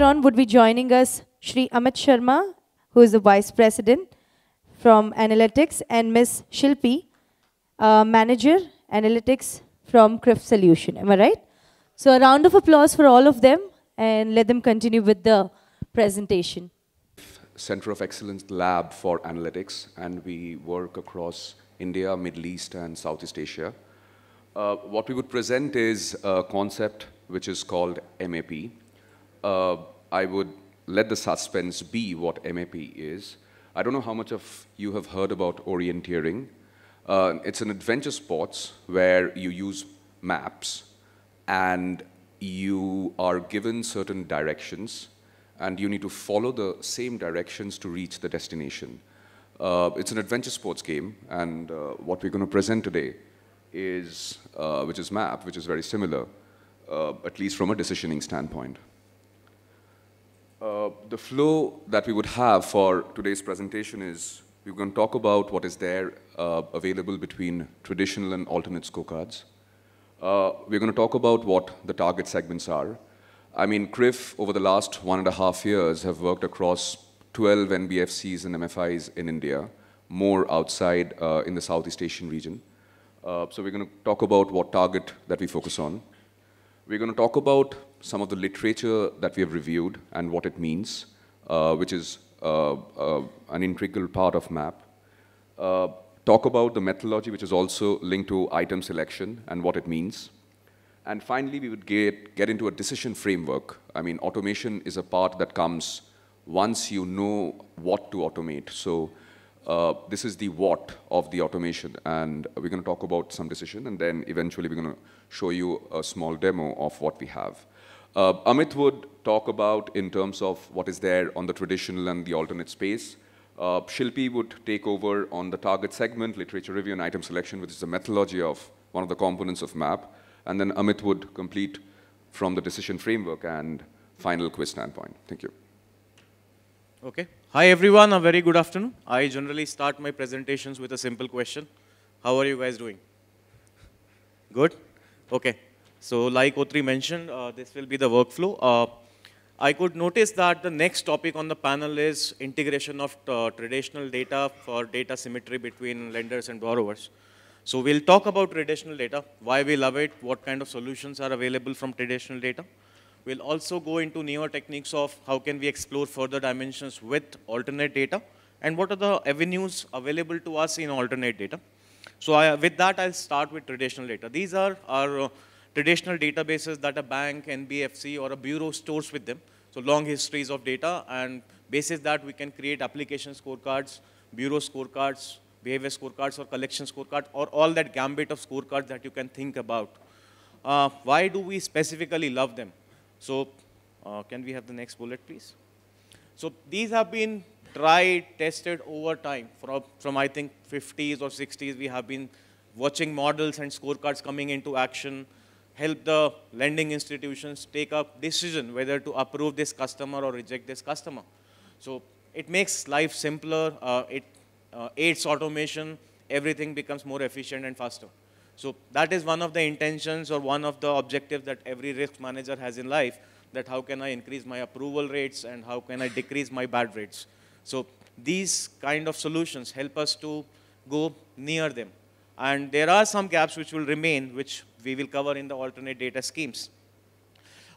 later on would be joining us Shri Amit Sharma, who is the Vice President from Analytics, and Ms. Shilpi, uh, Manager Analytics from CRIF Solution. Am I right? So a round of applause for all of them and let them continue with the presentation. Center of Excellence Lab for Analytics, and we work across India, Middle East, and Southeast Asia. Uh, what we would present is a concept which is called MAP. Uh, I would let the suspense be what MAP is. I don't know how much of you have heard about orienteering. Uh, it's an adventure sports where you use maps and you are given certain directions and you need to follow the same directions to reach the destination. Uh, it's an adventure sports game and uh, what we're going to present today is, uh, which is map, which is very similar, uh, at least from a decisioning standpoint. The flow that we would have for today's presentation is we're going to talk about what is there uh, available between traditional and alternate scorecards. Uh, we're going to talk about what the target segments are. I mean, CRIF over the last one and a half years have worked across 12 NBFCs and MFIs in India, more outside uh, in the Southeast Asian region. Uh, so we're going to talk about what target that we focus on. We're going to talk about some of the literature that we have reviewed and what it means, uh, which is uh, uh, an integral part of MAP. Uh, talk about the methodology, which is also linked to item selection and what it means. And finally, we would get, get into a decision framework. I mean, automation is a part that comes once you know what to automate. So uh, this is the what of the automation, and we're going to talk about some decision, and then eventually we're going to show you a small demo of what we have. Uh, Amit would talk about in terms of what is there on the traditional and the alternate space. Uh, Shilpi would take over on the target segment, literature review and item selection, which is the methodology of one of the components of MAP. And then Amit would complete from the decision framework and final quiz standpoint. Thank you. Okay. Hi everyone, a very good afternoon. I generally start my presentations with a simple question. How are you guys doing? Good? Okay. So like Atri mentioned, uh, this will be the workflow. Uh, I could notice that the next topic on the panel is integration of uh, traditional data for data symmetry between lenders and borrowers. So we'll talk about traditional data, why we love it, what kind of solutions are available from traditional data. We'll also go into newer techniques of how can we explore further dimensions with alternate data and what are the avenues available to us in alternate data. So I, with that, I'll start with traditional data. These are our traditional databases that a bank, NBFC, or a bureau stores with them. So long histories of data, and basis that we can create application scorecards, bureau scorecards, behavior scorecards, or collection scorecards, or all that gambit of scorecards that you can think about. Uh, why do we specifically love them? So uh, can we have the next bullet, please? So these have been tried, tested over time. From, from I think 50s or 60s, we have been watching models and scorecards coming into action, help the lending institutions take a decision whether to approve this customer or reject this customer. So it makes life simpler, uh, it uh, aids automation, everything becomes more efficient and faster. So that is one of the intentions or one of the objectives that every risk manager has in life, that how can I increase my approval rates and how can I decrease my bad rates. So these kind of solutions help us to go near them. And there are some gaps which will remain, which we will cover in the alternate data schemes.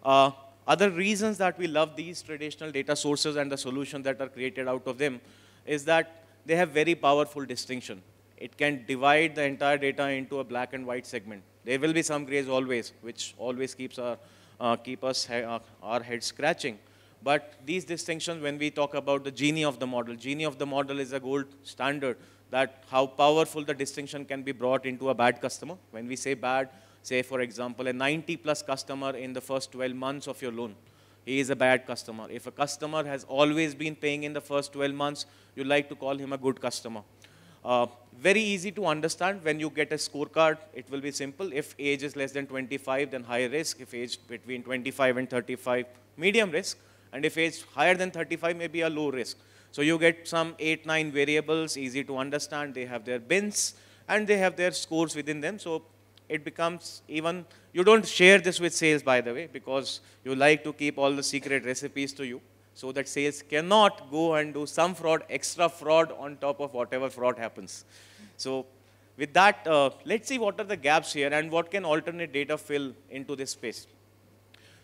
Uh, other reasons that we love these traditional data sources and the solutions that are created out of them is that they have very powerful distinction it can divide the entire data into a black and white segment. There will be some grays always, which always keeps our, uh, keep us, uh, our head scratching. But these distinctions, when we talk about the Gini of the model, Gini of the model is a gold standard that how powerful the distinction can be brought into a bad customer. When we say bad, say for example, a 90 plus customer in the first 12 months of your loan, he is a bad customer. If a customer has always been paying in the first 12 months, you like to call him a good customer. Uh, very easy to understand when you get a scorecard, it will be simple. If age is less than 25, then high risk. If age between 25 and 35, medium risk. And if age higher than 35, maybe a low risk. So you get some 8, 9 variables, easy to understand. They have their bins and they have their scores within them. So it becomes even, you don't share this with sales, by the way, because you like to keep all the secret recipes to you so that sales cannot go and do some fraud, extra fraud on top of whatever fraud happens. So with that, uh, let's see what are the gaps here and what can alternate data fill into this space.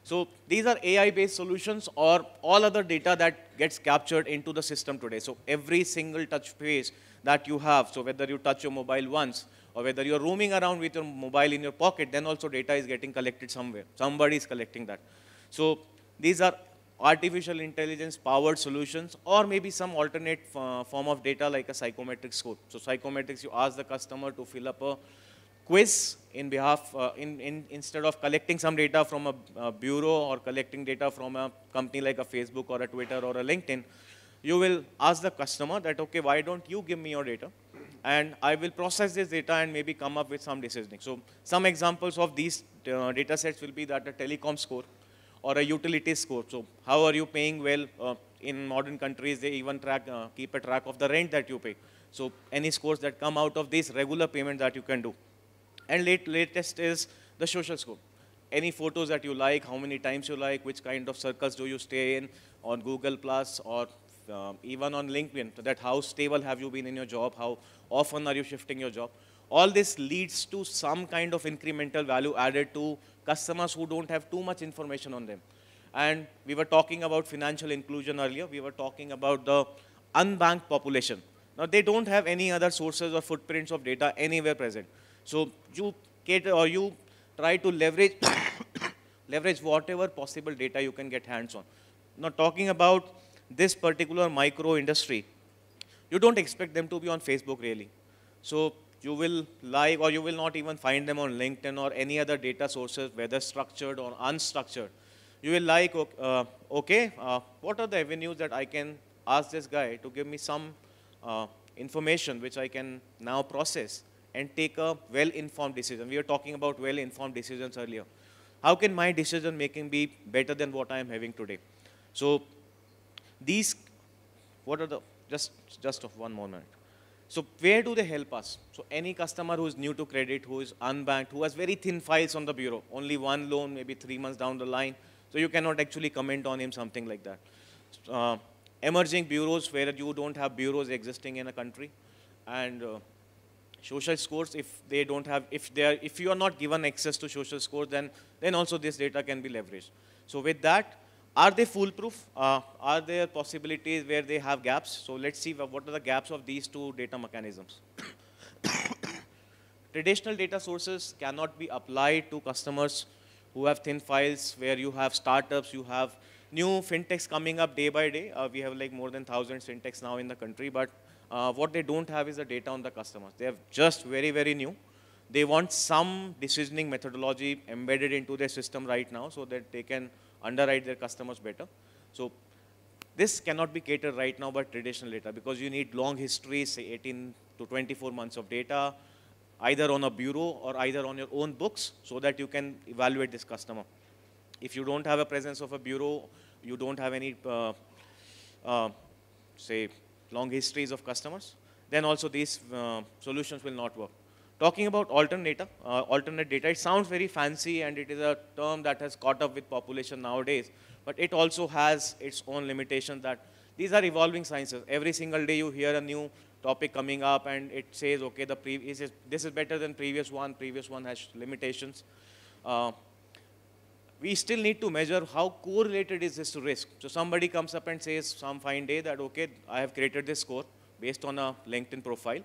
So these are AI-based solutions or all other data that gets captured into the system today. So every single touch base that you have, so whether you touch your mobile once or whether you're roaming around with your mobile in your pocket, then also data is getting collected somewhere. Somebody is collecting that. So these are artificial intelligence powered solutions or maybe some alternate uh, form of data like a psychometric score. So psychometrics, you ask the customer to fill up a quiz in behalf, uh, in, in, instead of collecting some data from a, a, bureau or collecting data from a company like a Facebook or a Twitter or a LinkedIn, you will ask the customer that, okay, why don't you give me your data? And I will process this data and maybe come up with some decisioning. So some examples of these uh, data sets will be that a telecom score, or a utility score. So how are you paying well? Uh, in modern countries, they even track, uh, keep a track of the rent that you pay. So any scores that come out of this regular payment that you can do. And late, latest is the social score. Any photos that you like, how many times you like, which kind of circles do you stay in on Google Plus or uh, even on LinkedIn, that how stable have you been in your job, how often are you shifting your job. All this leads to some kind of incremental value added to customers who don't have too much information on them. And we were talking about financial inclusion earlier. We were talking about the unbanked population. Now, they don't have any other sources or footprints of data anywhere present. So you cater or you try to leverage, leverage whatever possible data you can get hands on. Now, talking about this particular micro industry, you don't expect them to be on Facebook really. So you will like or you will not even find them on LinkedIn or any other data sources, whether structured or unstructured. You will like, uh, okay, uh, what are the avenues that I can ask this guy to give me some uh, information which I can now process and take a well-informed decision. We were talking about well-informed decisions earlier. How can my decision making be better than what I am having today? So these, what are the, just, just of one moment. So where do they help us? So any customer who is new to credit, who is unbanked, who has very thin files on the bureau, only one loan, maybe three months down the line, so you cannot actually comment on him, something like that. Uh, emerging bureaus where you don't have bureaus existing in a country, and uh, social scores if they don't have, if they are, if you are not given access to social scores, then then also this data can be leveraged. So with that, are they foolproof? Uh, are there possibilities where they have gaps? So let's see what are the gaps of these two data mechanisms. Traditional data sources cannot be applied to customers who have thin files, where you have startups, you have new fintechs coming up day by day. Uh, we have like more than 1,000 fintechs now in the country, but uh, what they don't have is the data on the customers. They are just very, very new. They want some decisioning methodology embedded into their system right now so that they can underwrite their customers better. So this cannot be catered right now by traditional data because you need long histories, say 18 to 24 months of data, either on a bureau or either on your own books so that you can evaluate this customer. If you don't have a presence of a bureau, you don't have any, uh, uh, say, long histories of customers, then also these uh, solutions will not work. Talking about alternate data, uh, alternate data, it sounds very fancy and it is a term that has caught up with population nowadays, but it also has its own limitations that these are evolving sciences. Every single day you hear a new topic coming up and it says, okay, the previous is, this is better than previous one, previous one has limitations. Uh, we still need to measure how correlated is this to risk. So somebody comes up and says some fine day that, okay, I have created this score based on a LinkedIn profile.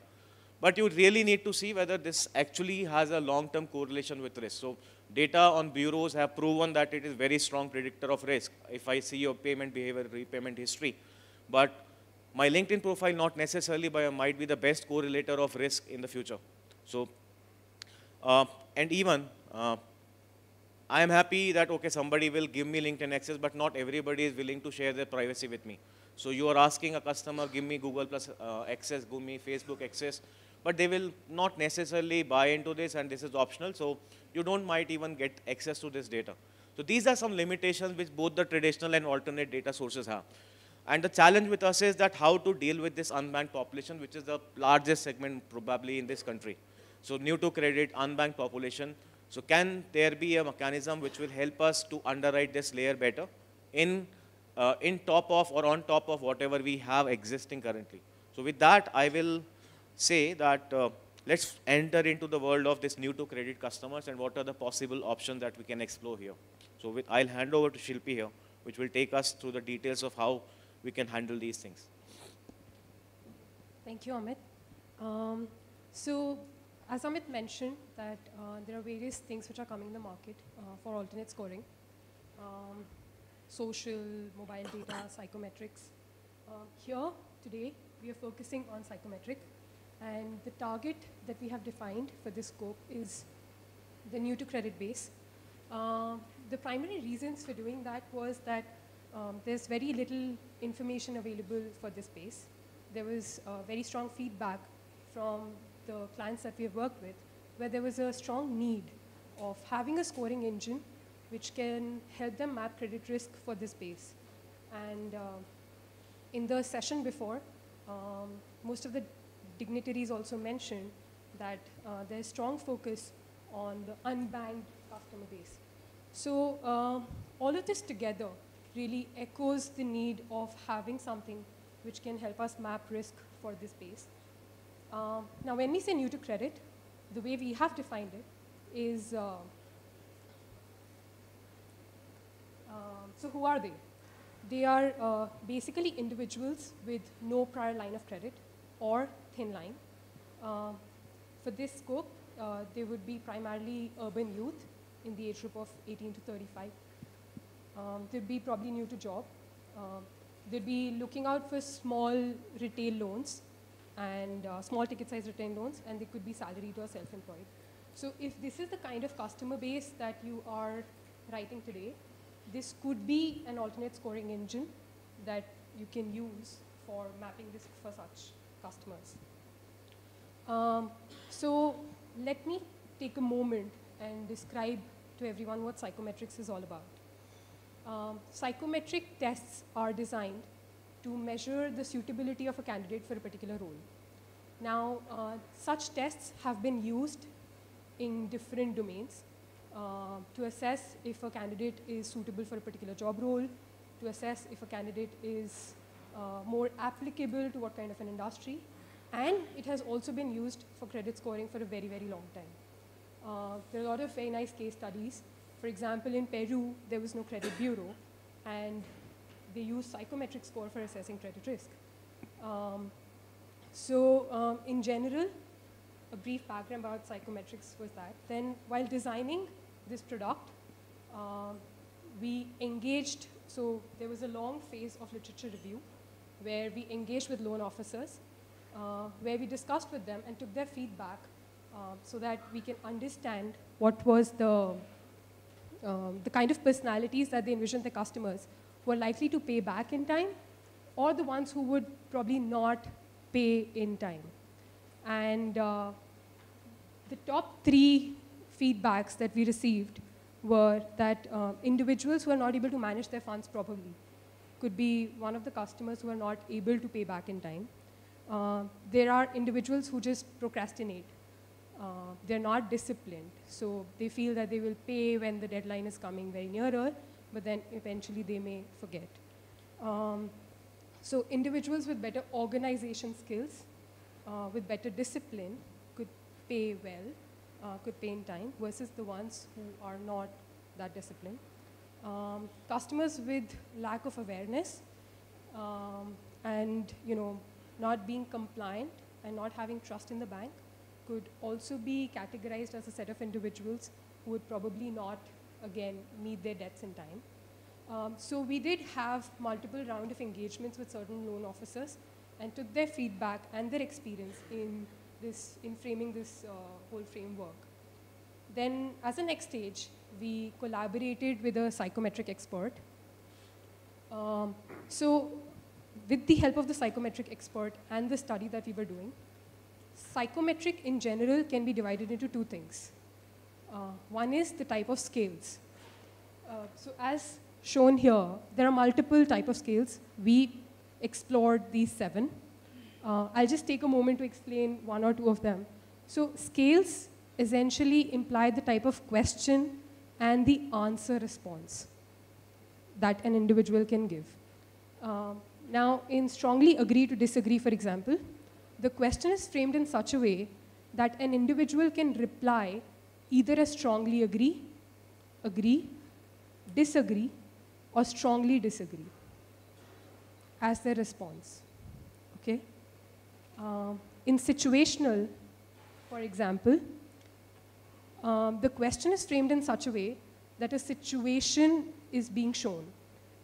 But you really need to see whether this actually has a long-term correlation with risk. So data on bureaus have proven that it is very strong predictor of risk. If I see your payment behavior, repayment history. But my LinkedIn profile not necessarily might be the best correlator of risk in the future. So, uh, and even, uh, I am happy that, okay, somebody will give me LinkedIn access, but not everybody is willing to share their privacy with me. So you are asking a customer, give me Google Plus uh, access, give me Facebook access, but they will not necessarily buy into this and this is optional. So you don't might even get access to this data. So these are some limitations which both the traditional and alternate data sources have. And the challenge with us is that how to deal with this unbanked population, which is the largest segment probably in this country. So new to credit, unbanked population. So can there be a mechanism which will help us to underwrite this layer better in, uh, in top of or on top of whatever we have existing currently? So with that, I will say that uh, let's enter into the world of this new to credit customers and what are the possible options that we can explore here. So with, I'll hand over to Shilpi here, which will take us through the details of how we can handle these things. Thank you, Amit. Um, so, as Amit mentioned, that uh, there are various things which are coming in the market uh, for alternate scoring. Um, social, mobile data, psychometrics. Uh, here, today, we are focusing on psychometric. And the target that we have defined for this scope is the new to credit base. Uh, the primary reasons for doing that was that um, there's very little information available for this base. There was uh, very strong feedback from the clients that we have worked with, where there was a strong need of having a scoring engine which can help them map credit risk for this base. And uh, in the session before, um, most of the dignitaries also mentioned that uh, there's strong focus on the unbanked customer base. So uh, all of this together really echoes the need of having something which can help us map risk for this base. Uh, now, when we say new to credit, the way we have defined it is, uh, um, so who are they? They are uh, basically individuals with no prior line of credit or thin line. Uh, for this scope, uh, they would be primarily urban youth in the age group of 18 to 35. Um, they'd be probably new to job. Um, they'd be looking out for small retail loans and uh, small ticket size retail loans, and they could be salaried or self-employed. So if this is the kind of customer base that you are writing today, this could be an alternate scoring engine that you can use for mapping risk for such customers. Um, so let me take a moment and describe to everyone what psychometrics is all about. Um, psychometric tests are designed to measure the suitability of a candidate for a particular role. Now, uh, such tests have been used in different domains uh, to assess if a candidate is suitable for a particular job role, to assess if a candidate is uh, more applicable to what kind of an industry, and it has also been used for credit scoring for a very, very long time. Uh, there are a lot of very nice case studies. For example, in Peru, there was no credit bureau, and they use psychometric score for assessing credit risk. Um, so um, in general, a brief background about psychometrics was that. Then while designing this product, uh, we engaged, so there was a long phase of literature review where we engaged with loan officers, uh, where we discussed with them and took their feedback uh, so that we can understand what was the, um, the kind of personalities that they envisioned their customers were likely to pay back in time or the ones who would probably not pay in time. And uh, the top three feedbacks that we received were that uh, individuals who are not able to manage their funds properly could be one of the customers who are not able to pay back in time. Uh, there are individuals who just procrastinate uh, they're not disciplined. So they feel that they will pay when the deadline is coming very nearer, but then eventually they may forget. Um, so individuals with better organization skills, uh, with better discipline, could pay well, uh, could pay in time, versus the ones who are not that disciplined. Um, customers with lack of awareness um, and you know not being compliant and not having trust in the bank could also be categorized as a set of individuals who would probably not, again, meet their debts in time. Um, so we did have multiple round of engagements with certain loan officers and took their feedback and their experience in, this, in framing this uh, whole framework. Then, as a next stage, we collaborated with a psychometric expert. Um, so, with the help of the psychometric expert and the study that we were doing, psychometric in general can be divided into two things. Uh, one is the type of scales. Uh, so as shown here, there are multiple type of scales. We explored these seven. Uh, I'll just take a moment to explain one or two of them. So scales essentially imply the type of question and the answer response that an individual can give. Um, now, in strongly agree to disagree, for example, the question is framed in such a way that an individual can reply either as strongly agree, agree, disagree, or strongly disagree as their response. Okay? Um, in situational, for example, um, the question is framed in such a way that a situation is being shown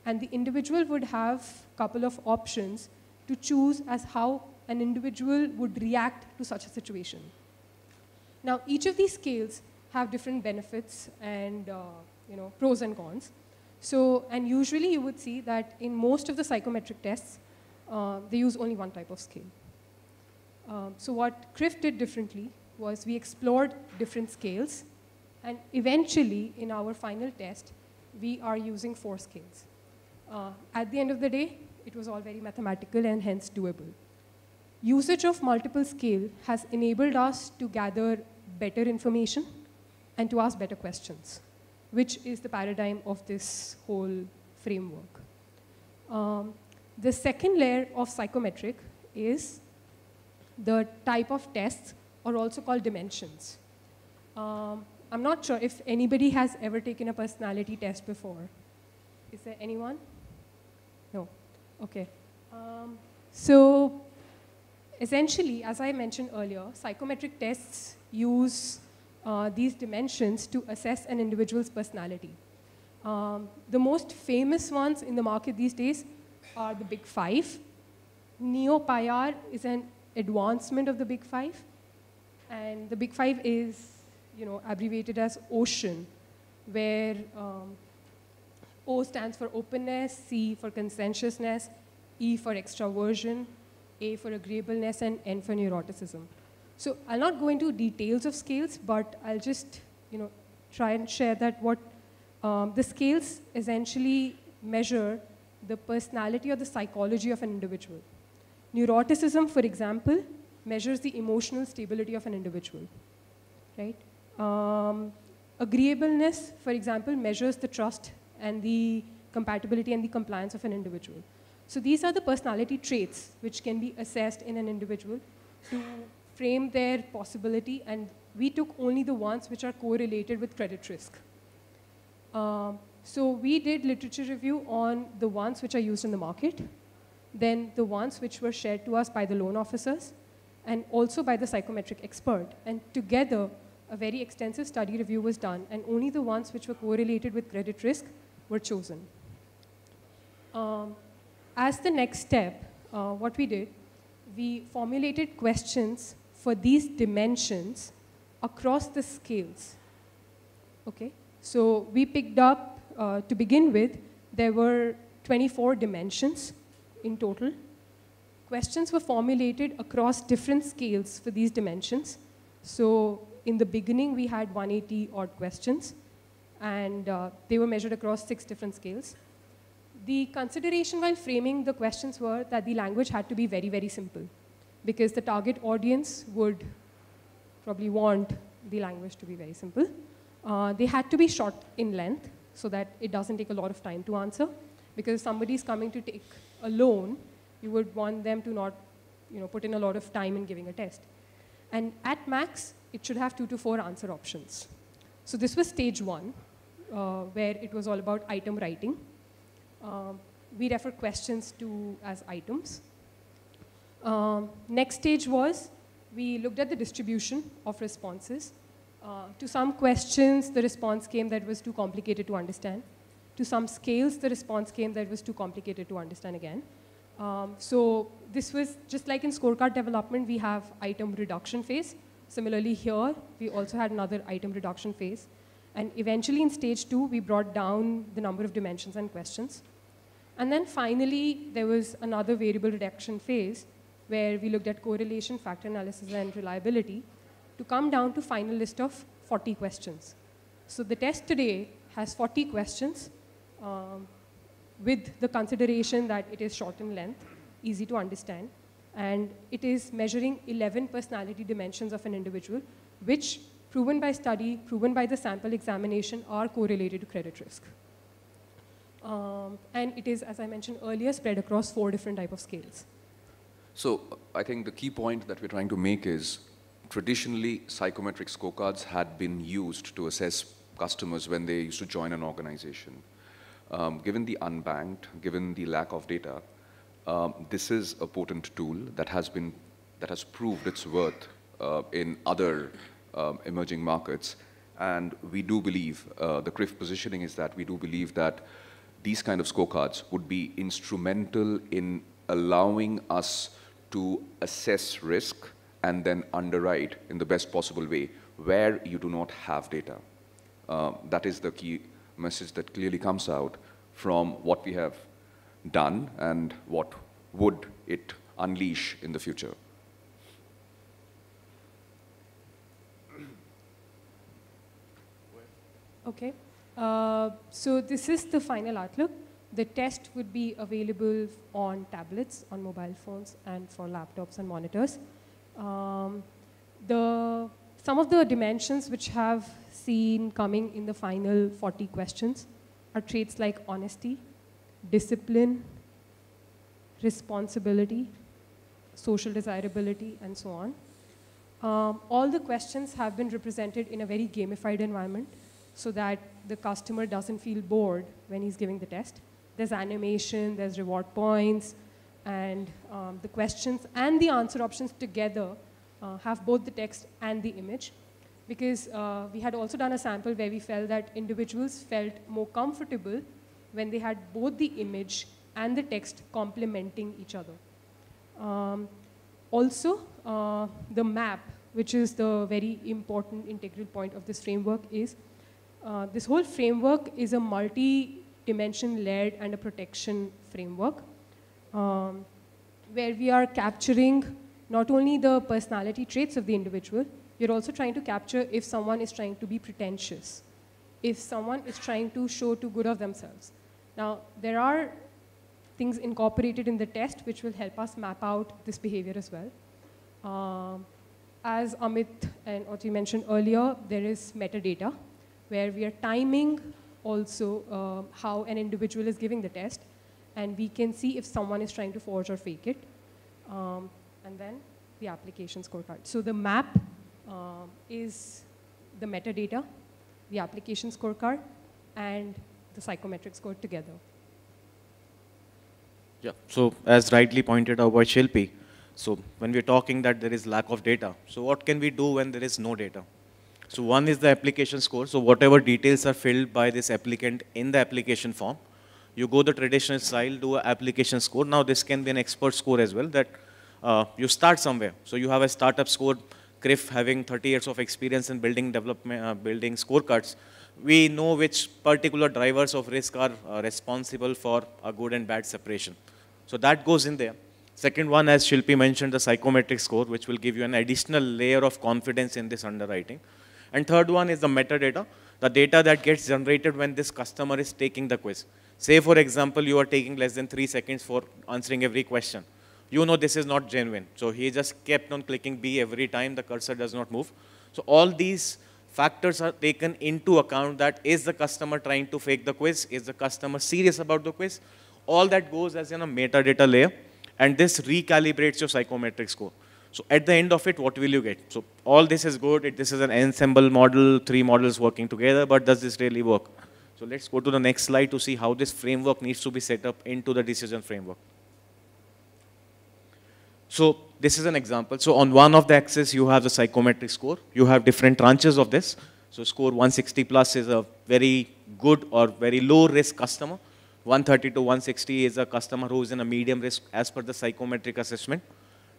and the individual would have a couple of options to choose as how an individual would react to such a situation. Now, each of these scales have different benefits and uh, you know, pros and cons. So, and usually you would see that in most of the psychometric tests, uh, they use only one type of scale. Um, so what CRIF did differently was we explored different scales, and eventually in our final test, we are using four scales. Uh, at the end of the day, it was all very mathematical and hence doable. Usage of multiple scale has enabled us to gather better information and to ask better questions, which is the paradigm of this whole framework. Um, the second layer of psychometric is the type of tests are also called dimensions. Um, I'm not sure if anybody has ever taken a personality test before. Is there anyone? No. Okay. Um, so essentially, as I mentioned earlier, psychometric tests use uh, these dimensions to assess an individual's personality. Um, the most famous ones in the market these days are the Big Five. NEO-PI-R is an advancement of the Big Five. And the Big Five is, you know, abbreviated as OCEAN, where um, O stands for openness, C for conscientiousness, E for extraversion, A for agreeableness, and N for neuroticism. So I'll not go into details of scales, but I'll just, you know, try and share that what um, the scales essentially measure the personality or the psychology of an individual. Neuroticism, for example, measures the emotional stability of an individual, right? Um, agreeableness, for example, measures the trust and the compatibility and the compliance of an individual. So these are the personality traits which can be assessed in an individual to frame their possibility, and we took only the ones which are correlated with credit risk. Um, so we did literature review on the ones which are used in the market, then the ones which were shared to us by the loan officers, and also by the psychometric expert. And together, a very extensive study review was done, and only the ones which were correlated with credit risk were chosen. Um, as the next step, uh, what we did, we formulated questions for these dimensions across the scales. Okay, so we picked up, uh, to begin with, there were 24 dimensions in total. Questions were formulated across different scales for these dimensions. So in the beginning, we had 180 odd questions, and uh, they were measured across six different scales. The consideration while framing the questions were that the language had to be very, very simple, because the target audience would probably want the language to be very simple. Uh, they had to be short in length so that it doesn't take a lot of time to answer, because if somebody is coming to take a loan, you would want them to not you know, put in a lot of time in giving a test. And at max, it should have two to four answer options. So this was stage one, uh, where it was all about item writing. Um, we refer questions to as items. Um, next stage was we looked at the distribution of responses. Uh, to some questions, the response came that was too complicated to understand. To some scales, the response came that was too complicated to understand again. Um, so this was just like in scorecard development, we have item reduction phase. Similarly here, we also had another item reduction phase. And eventually in stage two, we brought down the number of dimensions and questions. And then finally, there was another variable reduction phase where we looked at correlation, factor analysis, and reliability to come down to final list of 40 questions. So the test today has 40 questions um, with the consideration that it is short in length, easy to understand. And it is measuring 11 personality dimensions of an individual, which, proven by study, proven by the sample examination, are correlated to credit risk. Um, and it is, as I mentioned earlier, spread across four different type of scales. So I think the key point that we're trying to make is traditionally psychometric scorecards had been used to assess customers when they used to join an organization. Um, given the unbanked, given the lack of data, um, this is a potent tool that has been that has proved its worth uh, in other um, emerging markets. And we do believe, uh, the CRIF positioning is that we do believe that these kind of scorecards would be instrumental in allowing us to assess risk and then underwrite in the best possible way where you do not have data. Uh, that is the key message that clearly comes out from what we have done and what would it unleash in the future. Okay. Uh, so this is the final outlook. The test would be available on tablets, on mobile phones, and for laptops and monitors. Um, the, some of the dimensions which have seen coming in the final 40 questions are traits like honesty, discipline, responsibility, social desirability, and so on. Um, all the questions have been represented in a very gamified environment so that the customer doesn't feel bored when he's giving the test. There's animation, there's reward points, and um, the questions and the answer options together uh, have both the text and the image. Because uh, we had also done a sample where we felt that individuals felt more comfortable when they had both the image and the text complementing each other. Um, also, uh, the map, which is the very important integral point of this framework, is uh, this whole framework is a multi-dimension led and a protection framework um, where we are capturing not only the personality traits of the individual, we're also trying to capture if someone is trying to be pretentious, if someone is trying to show too good of themselves. Now, there are things incorporated in the test which will help us map out this behavior as well. Um, as Amit and Atri mentioned earlier, there is metadata where we are timing also uh, how an individual is giving the test and we can see if someone is trying to forge or fake it. Um, and then the application scorecard. So the map uh, is the metadata, the application scorecard, and the psychometric score together. Yeah, so as rightly pointed out by Shilpi, so when we're talking that there is lack of data, so what can we do when there is no data? So one is the application score. So whatever details are filled by this applicant in the application form, you go the traditional style, do an application score. Now this can be an expert score as well that uh, you start somewhere. So you have a startup score, CRIF having 30 years of experience in building development, uh, building scorecards. We know which particular drivers of risk are uh, responsible for a good and bad separation. So that goes in there. Second one, as Shilpi mentioned, the psychometric score, which will give you an additional layer of confidence in this underwriting. And third one is the metadata, the data that gets generated when this customer is taking the quiz. Say, for example, you are taking less than three seconds for answering every question. You know this is not genuine. So he just kept on clicking B every time the cursor does not move. So all these factors are taken into account that is the customer trying to fake the quiz? Is the customer serious about the quiz? All that goes as in a metadata layer. And this recalibrates your psychometric score. So at the end of it, what will you get? So all this is good. It, this is an ensemble model, three models working together, but does this really work? So let's go to the next slide to see how this framework needs to be set up into the decision framework. So this is an example. So on one of the axes, you have the psychometric score. You have different tranches of this. So score 160 plus is a very good or very low risk customer. 130 to 160 is a customer who is in a medium risk as per the psychometric assessment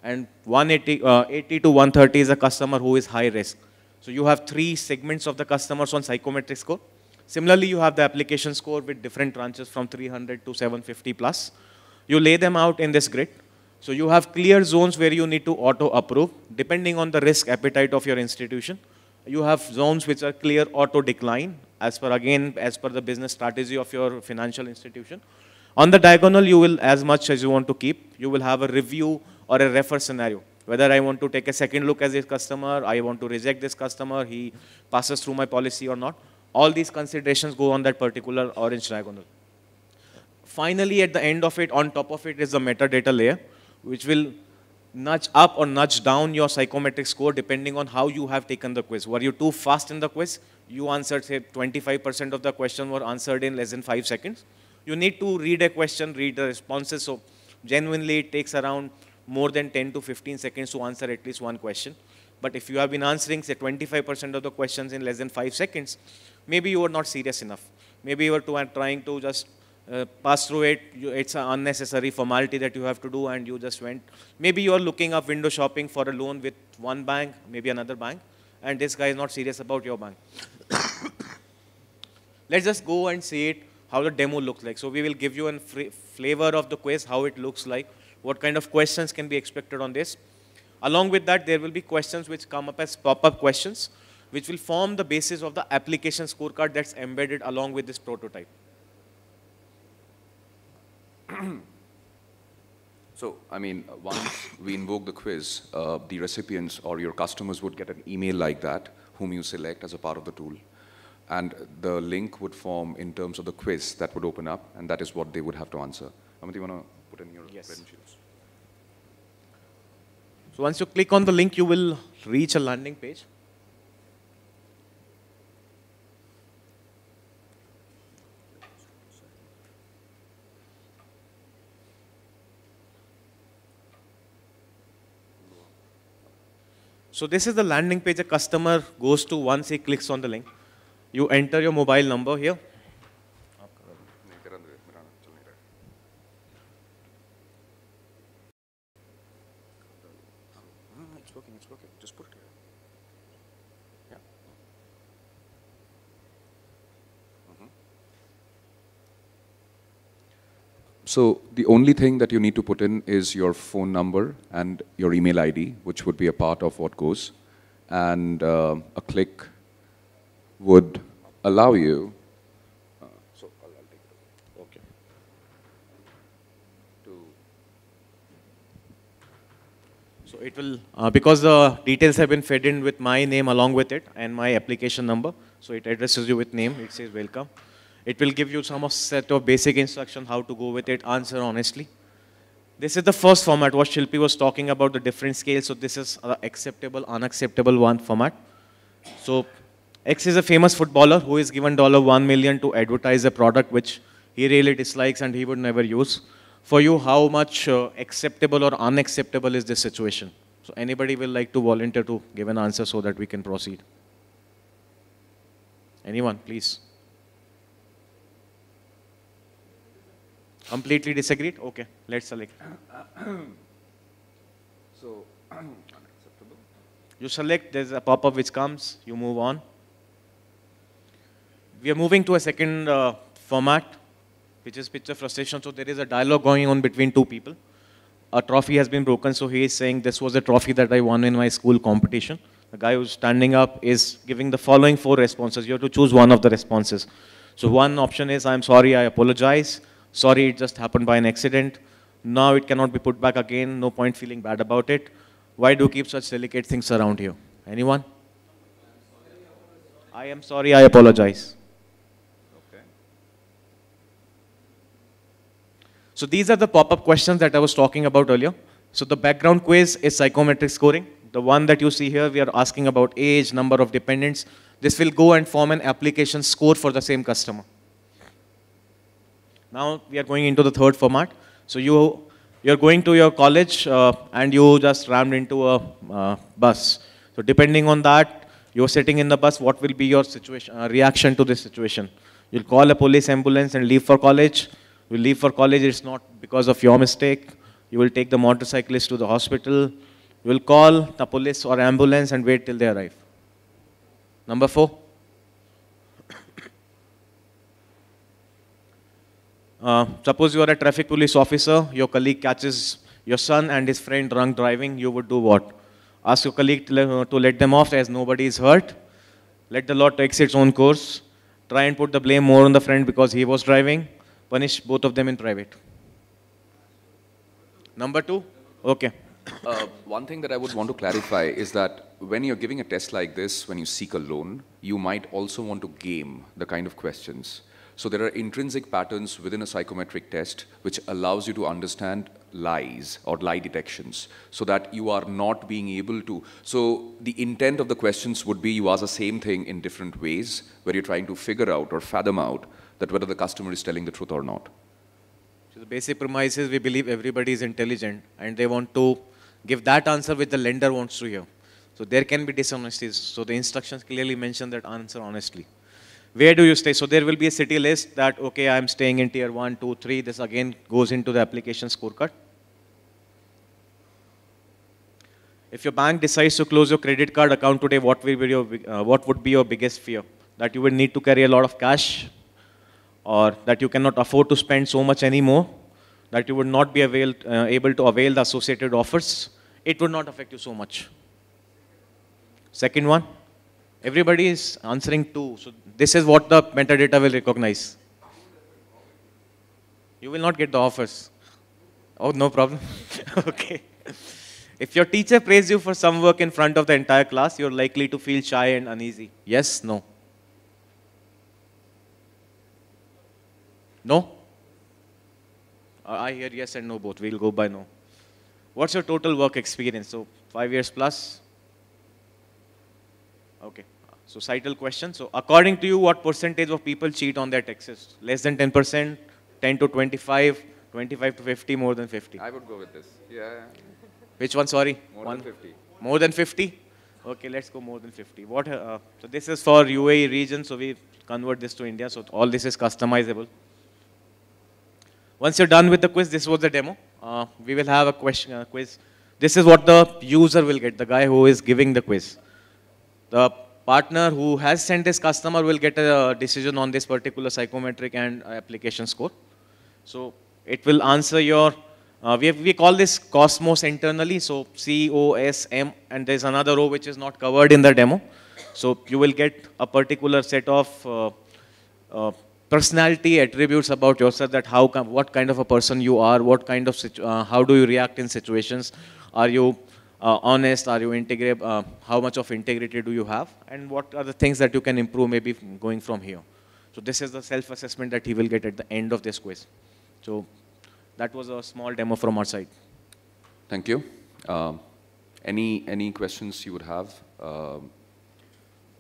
and 180 uh, 80 to 130 is a customer who is high risk. So you have three segments of the customers on psychometric score. Similarly, you have the application score with different tranches from 300 to 750 plus. You lay them out in this grid. So you have clear zones where you need to auto approve depending on the risk appetite of your institution. You have zones which are clear auto decline as per again as per the business strategy of your financial institution. On the diagonal, you will, as much as you want to keep, you will have a review or a refer scenario. Whether I want to take a second look as a customer, I want to reject this customer, he passes through my policy or not. All these considerations go on that particular orange diagonal. Finally, at the end of it, on top of it is the metadata layer, which will nudge up or nudge down your psychometric score depending on how you have taken the quiz. Were you too fast in the quiz? You answered, say, 25% of the question were answered in less than five seconds. You need to read a question, read the responses. So genuinely, it takes around more than 10 to 15 seconds to answer at least one question. But if you have been answering, say, 25% of the questions in less than five seconds, maybe you are not serious enough. Maybe you were trying to just uh, pass through it. You, it's an unnecessary formality that you have to do, and you just went. Maybe you are looking up window shopping for a loan with one bank, maybe another bank, and this guy is not serious about your bank. Let's just go and see it, how the demo looks like. So we will give you a flavor of the quiz, how it looks like, what kind of questions can be expected on this. Along with that, there will be questions which come up as pop-up questions, which will form the basis of the application scorecard that's embedded along with this prototype. so, I mean, once we invoke the quiz, uh, the recipients or your customers would get an email like that, whom you select as a part of the tool. And the link would form in terms of the quiz that would open up, and that is what they would have to answer. Amit, you want to in your yes. credentials? So once you click on the link, you will reach a landing page. So this is the landing page a customer goes to once he clicks on the link. You enter your mobile number here. So the only thing that you need to put in is your phone number and your email ID, which would be a part of what goes. And uh, a click would allow you. Uh, so I'll, take it. Okay. So it will, uh, because the details have been fed in with my name along with it and my application number. So it addresses you with name. It says welcome. It will give you some set of basic instruction how to go with it, answer honestly. This is the first format, what Shilpi was talking about, the different scales. So this is an acceptable, unacceptable one format. So X is a famous footballer who is given dollar 1 million to advertise a product which he really dislikes and he would never use. For you, how much uh, acceptable or unacceptable is this situation? So anybody will like to volunteer to give an answer so that we can proceed. Anyone, please. Completely disagreed? Okay, let's select. so, unacceptable. You select, there's a pop-up which comes, you move on. We are moving to a second uh, format, which is picture frustration. So there is a dialogue going on between two people. A trophy has been broken, so he is saying, this was a trophy that I won in my school competition. The guy who's standing up is giving the following four responses. You have to choose one of the responses. So one option is, I'm sorry, I apologize sorry, it just happened by an accident. Now it cannot be put back again. No point feeling bad about it. Why do you keep such delicate things around here? Anyone? I am sorry, I apologize. Okay. So these are the pop-up questions that I was talking about earlier. So the background quiz is psychometric scoring. The one that you see here, we are asking about age, number of dependents. This will go and form an application score for the same customer. Now we are going into the third format. So you, you're going to your college uh, and you just rammed into a uh, bus. So depending on that, you're sitting in the bus, what will be your situation, uh, reaction to this situation? You'll call a police ambulance and leave for college. You leave for college, it's not because of your mistake. You will take the motorcyclist to the hospital. You will call the police or ambulance and wait till they arrive. Number four. Uh, suppose you are a traffic police officer, your colleague catches your son and his friend drunk driving, you would do what? Ask your colleague to, to let them off as nobody is hurt. Let the law take its own course. Try and put the blame more on the friend because he was driving. Punish both of them in private. Number two? Okay. Uh, one thing that I would want to clarify is that when you're giving a test like this, when you seek a loan, you might also want to game the kind of questions. So there are intrinsic patterns within a psychometric test which allows you to understand lies or lie detections so that you are not being able to. So the intent of the questions would be you ask the same thing in different ways where you're trying to figure out or fathom out that whether the customer is telling the truth or not. So the basic premise is we believe everybody is intelligent and they want to give that answer which the lender wants to hear. So there can be dishonesties. So the instructions clearly mention that answer honestly. Where do you stay? So there will be a city list that, okay, I'm staying in tier 1, 2, 3. This again goes into the application scorecard. If your bank decides to close your credit card account today, what, will be your, uh, what would be your biggest fear? That you will need to carry a lot of cash or that you cannot afford to spend so much anymore, that you would not be avail, uh, able to avail the associated offers, it would not affect you so much. Second one, everybody is answering two. So this is what the metadata will recognize. You will not get the offers. Oh, no problem. okay. If your teacher praised you for some work in front of the entire class, you're likely to feel shy and uneasy. Yes, no. No? I hear yes and no both. We'll go by no. What's your total work experience? So, five years plus? Okay. Societal question. So, according to you, what percentage of people cheat on their taxes? Less than 10%, 10 to 25, 25 to 50, more than 50? I would go with this. Yeah. Which one, sorry? More one? than 50. More than 50? Okay, let's go more than 50. What, uh, so this is for UAE region, so we convert this to India, so all this is customizable. Once you're done with the quiz, this was the demo. Uh, we will have a question uh, quiz. This is what the user will get, the guy who is giving the quiz. The partner who has sent this customer will get a decision on this particular psychometric and application score. So it will answer your, uh, we, have, we call this Cosmos internally, so C-O-S-M, and there's another row which is not covered in the demo. So you will get a particular set of uh, uh, personality attributes about yourself that how what kind of a person you are, what kind of uh, how do you react in situations, are you uh, honest, are you integrate, uh, how much of integrity do you have, and what are the things that you can improve maybe going from here. So this is the self-assessment that he will get at the end of this quiz. So that was a small demo from our side. Thank you. Um, any, any questions you would have, um,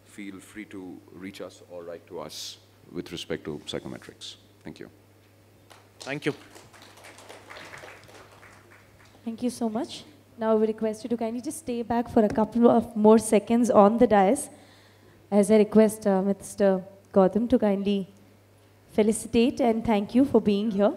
feel free to reach us or write to us with respect to psychometrics. Thank you. Thank you. Thank you so much. Now we request you to kindly just stay back for a couple of more seconds on the dais as I request uh, Mr. Gautam to kindly felicitate and thank you for being here.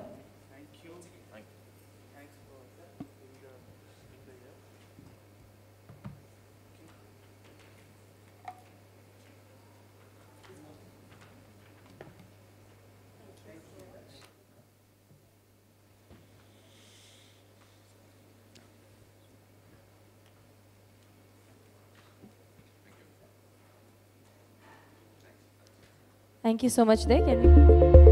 Thank you so much, we